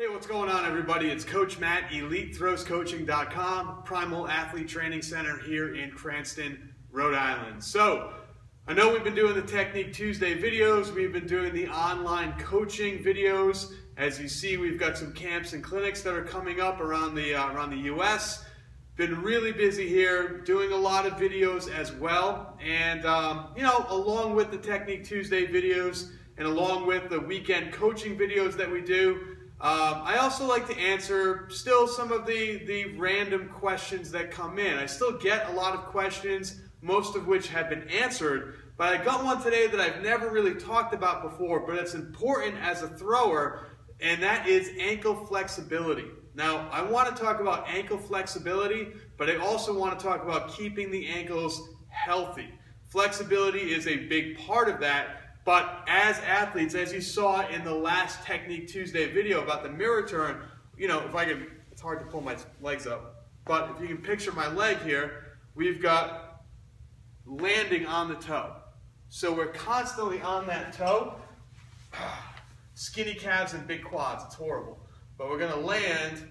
Hey, what's going on, everybody? It's Coach Matt, EliteThrowsCoaching.com, Primal Athlete Training Center here in Cranston, Rhode Island. So, I know we've been doing the Technique Tuesday videos, we've been doing the online coaching videos. As you see, we've got some camps and clinics that are coming up around the, uh, around the U.S. Been really busy here, doing a lot of videos as well. And, um, you know, along with the Technique Tuesday videos and along with the weekend coaching videos that we do, um, I also like to answer still some of the, the random questions that come in. I still get a lot of questions, most of which have been answered, but I got one today that I've never really talked about before, but it's important as a thrower, and that is ankle flexibility. Now, I want to talk about ankle flexibility, but I also want to talk about keeping the ankles healthy. Flexibility is a big part of that, but as athletes, as you saw in the last Technique Tuesday video about the mirror turn, you know, if I can, it's hard to pull my legs up, but if you can picture my leg here, we've got landing on the toe. So we're constantly on that toe. Skinny calves and big quads, it's horrible. But we're gonna land,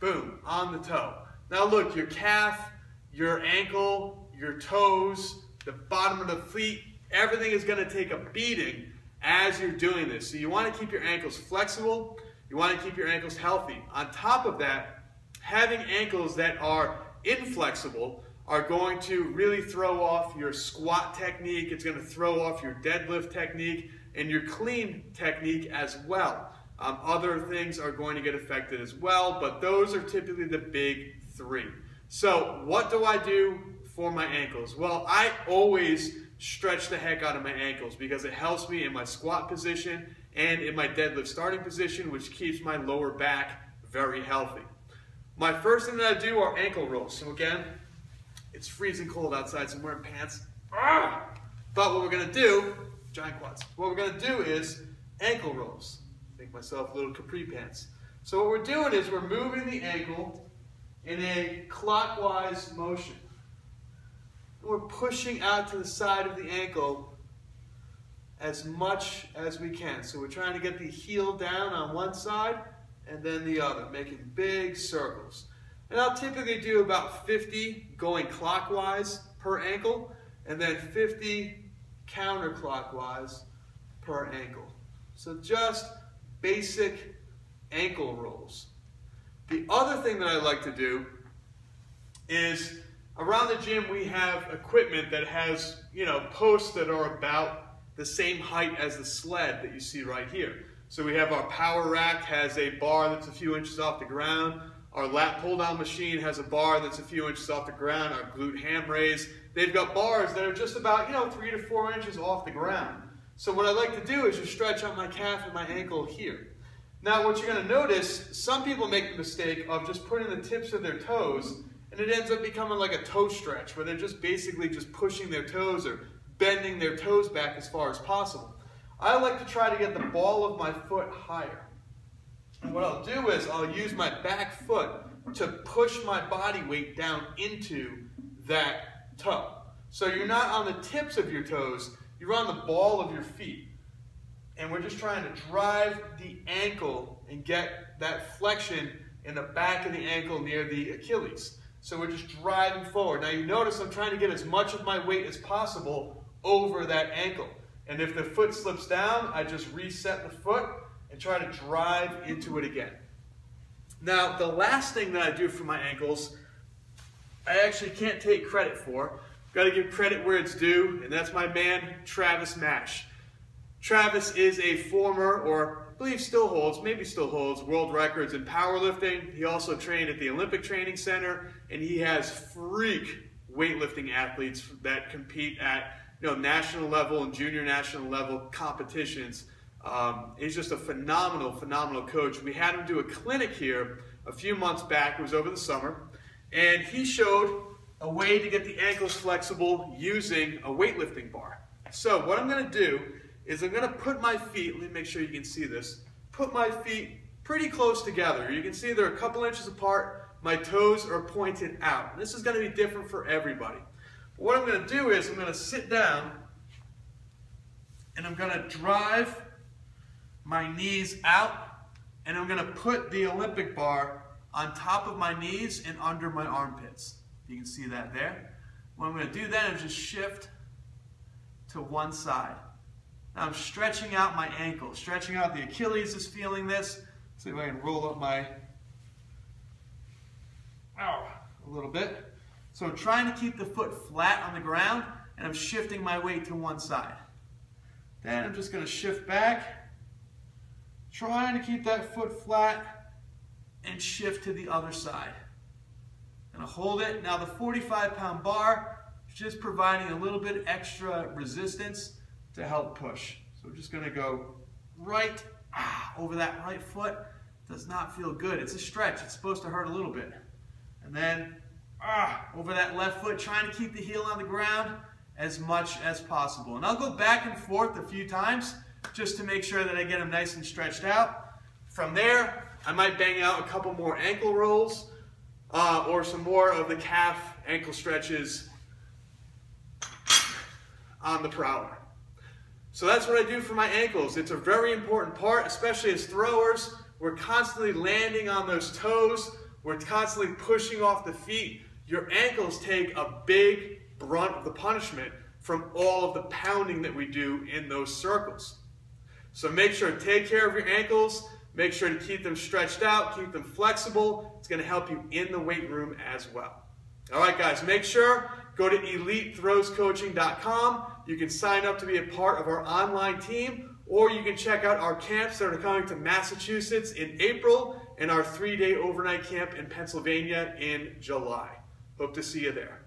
boom, on the toe. Now look, your calf, your ankle, your toes, the bottom of the feet, Everything is going to take a beating as you're doing this. So you want to keep your ankles flexible. You want to keep your ankles healthy. On top of that, having ankles that are inflexible are going to really throw off your squat technique. It's going to throw off your deadlift technique and your clean technique as well. Um, other things are going to get affected as well, but those are typically the big three. So what do I do for my ankles? Well, I always stretch the heck out of my ankles because it helps me in my squat position and in my deadlift starting position, which keeps my lower back very healthy. My first thing that I do are ankle rolls. So again, it's freezing cold outside, so I'm wearing pants. Ah! But what we're gonna do, giant quads, what we're gonna do is ankle rolls. Make myself little capri pants. So what we're doing is we're moving the ankle in a clockwise motion we're pushing out to the side of the ankle as much as we can. So we're trying to get the heel down on one side and then the other, making big circles. And I'll typically do about 50 going clockwise per ankle and then 50 counterclockwise per ankle. So just basic ankle rolls. The other thing that I like to do is Around the gym, we have equipment that has, you know, posts that are about the same height as the sled that you see right here. So we have our power rack has a bar that's a few inches off the ground. Our lat pull down machine has a bar that's a few inches off the ground. Our glute ham raise, they've got bars that are just about, you know, three to four inches off the ground. So what I like to do is just stretch out my calf and my ankle here. Now what you're gonna notice, some people make the mistake of just putting the tips of their toes and it ends up becoming like a toe stretch where they're just basically just pushing their toes or bending their toes back as far as possible. I like to try to get the ball of my foot higher. And what I'll do is I'll use my back foot to push my body weight down into that toe. So you're not on the tips of your toes, you're on the ball of your feet. And we're just trying to drive the ankle and get that flexion in the back of the ankle near the Achilles. So we're just driving forward. Now you notice I'm trying to get as much of my weight as possible over that ankle. And if the foot slips down, I just reset the foot and try to drive into it again. Now, the last thing that I do for my ankles, I actually can't take credit for. Got to give credit where it's due, and that's my man, Travis Mash. Travis is a former, or believe still holds, maybe still holds, world records in powerlifting. He also trained at the Olympic Training Center, and he has freak weightlifting athletes that compete at you know national level and junior national level competitions. Um, he's just a phenomenal, phenomenal coach. We had him do a clinic here a few months back. It was over the summer, and he showed a way to get the ankles flexible using a weightlifting bar. So what I'm going to do is I'm going to put my feet, let me make sure you can see this, put my feet pretty close together. You can see they're a couple inches apart. My toes are pointed out. This is going to be different for everybody. But what I'm going to do is I'm going to sit down and I'm going to drive my knees out and I'm gonna put the Olympic bar on top of my knees and under my armpits. You can see that there. What I'm gonna do then is just shift to one side. I'm stretching out my ankle, stretching out the Achilles is feeling this. See if I can roll up my, ow, a little bit. So I'm trying to keep the foot flat on the ground and I'm shifting my weight to one side. Then I'm just gonna shift back, trying to keep that foot flat and shift to the other side. Gonna hold it. Now the 45 pound bar is just providing a little bit extra resistance to help push. So we're just gonna go right ah, over that right foot. Does not feel good. It's a stretch. It's supposed to hurt a little bit. And then ah, over that left foot, trying to keep the heel on the ground as much as possible. And I'll go back and forth a few times just to make sure that I get them nice and stretched out. From there, I might bang out a couple more ankle rolls uh, or some more of the calf ankle stretches on the prowler. So that's what I do for my ankles. It's a very important part, especially as throwers. We're constantly landing on those toes. We're constantly pushing off the feet. Your ankles take a big brunt of the punishment from all of the pounding that we do in those circles. So make sure to take care of your ankles. Make sure to keep them stretched out, keep them flexible. It's going to help you in the weight room as well. All right, guys, make sure, go to EliteThrowsCoaching.com. You can sign up to be a part of our online team, or you can check out our camps that are coming to Massachusetts in April and our three-day overnight camp in Pennsylvania in July. Hope to see you there.